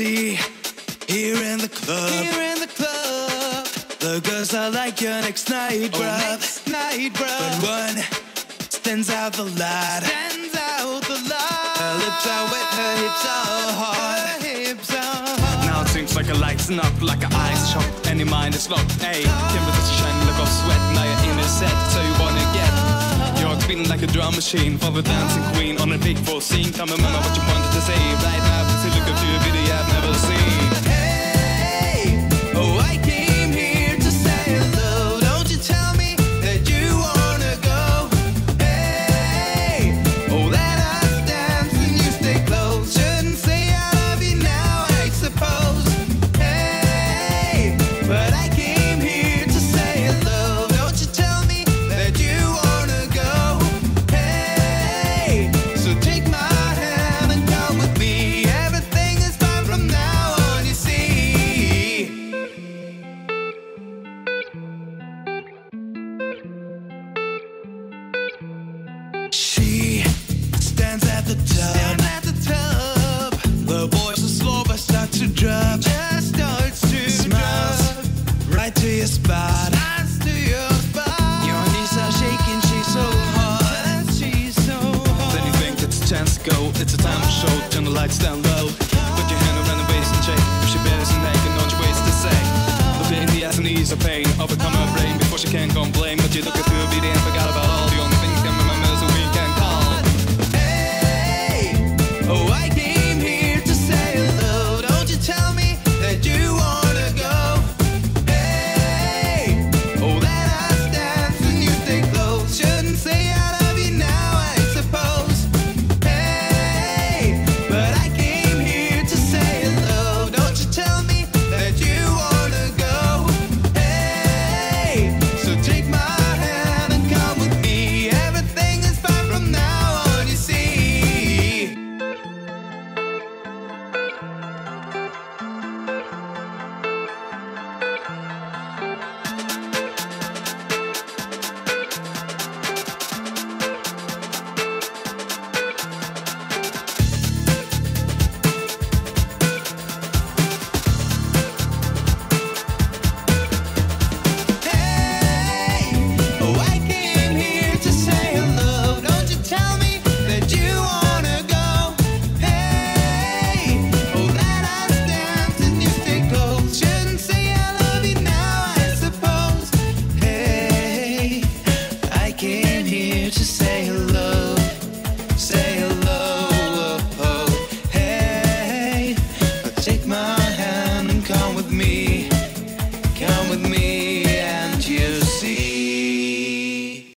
See, here in the club, Here in the club, the girls are like your next night, oh, next night, But one stands out the light. Stands out the light. Her lips are wet, her hips are hard. Her hips are hard. Now it seems like a lights up like an ice shop your mind is locked. Ayy, canvas is a shiny look of sweat. Now you're in a set, so you wanna get. You're spinning like a drum machine for the dancing queen on a big four scene. Come remember what you wanted to say right now. Please look up to a She stands at the tub. at the tub, The voice is slow but start to drop. just starts to Smiles drop. right to your spot. Smiles to your knees are shaking, she's so hard. She's so Then you think it's a chance to go. It's a time to show. Turn the lights down low. Put your hand around the waist and shake. If she bears and naked, don't you waste to say. Look her in the ass and ease her pain. Overcome her brain before she can complain. But you look at through